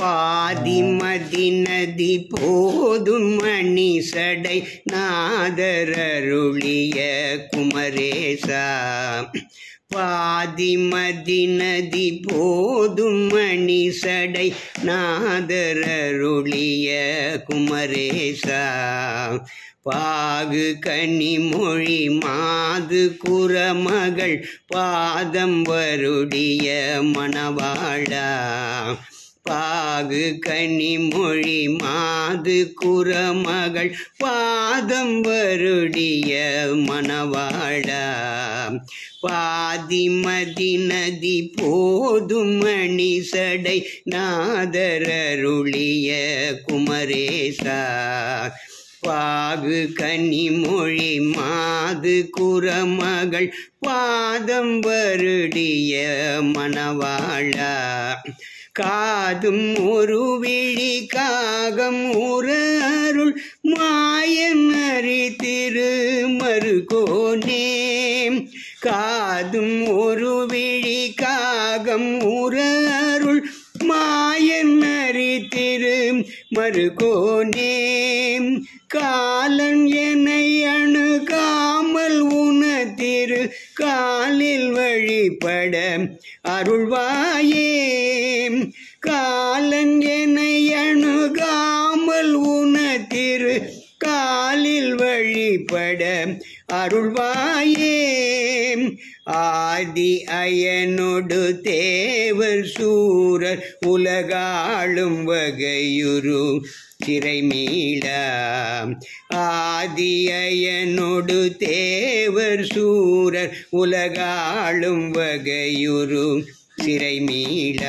பாதிமதி நதி போதும் மணி சடை நாதரருளிய குமரேசா. பாதிமதி நதி போதும் மணி சடை நாதரருளிய குமரேசா. பாகு கனிமொழி மாது குரமகள் பாதம் வருடிய மணவாழா பாகு கனிமொழி மாது குரமகள் பாதம் வருடிய மணவாழா பாதிமதி நதி போதும் மணி சடை நாதரருளிய குமரேசா. பாகு கனிமொழி மாது குரமகள் பாதம் வருடிய மணவாழா காதும் ஒரு விழி காகம் ஒரு அருள் மாயனரி திரு மறுகோனே. காதும் ஒரு விழி காகம் ஒரு அருள் மாயனரி திரு மறுகோனே. காலன் காலில் வழிபட அருள்வாயே காலன் என்னை வழிபட அருள்வாயே. ஆதி அயனொடு தேவர் சூரர் உலகாளும் வகையுரு சிறை மீள ஆதி அயனொடு தேவர் சூரர் உலகாளும் வகையுரு சிறை மீள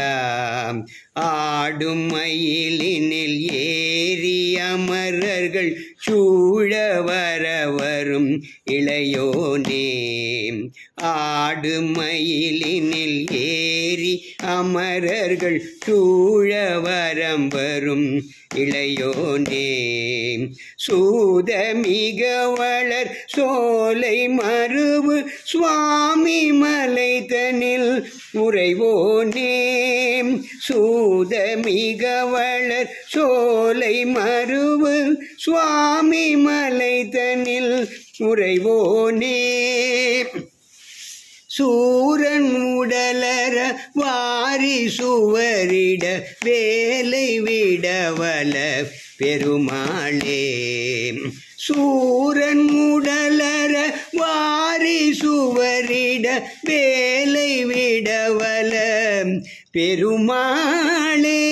ஆடும் மயிலினில் ஏறி அமரர்கள் சூழ வர வரும் இளையோனே. ஆடு மயிலினில் ஏ ஏறி அமரர்கள் சூழ வரம் வரும். இளையோனே சூத மிக வளர் சோலை மறுவு சுவாமி மலை தனில் உறைவோனே சூத மிக வளர் சோலை மறுவு சுவாமி மலை தனில் உறைவோனே. சூரன் உடலர வாரி சுவரிட வேலை விடவல பெருமாளே. சூரன் உடலர வாரி சுவரிட வேலை விடவல பெருமாளே.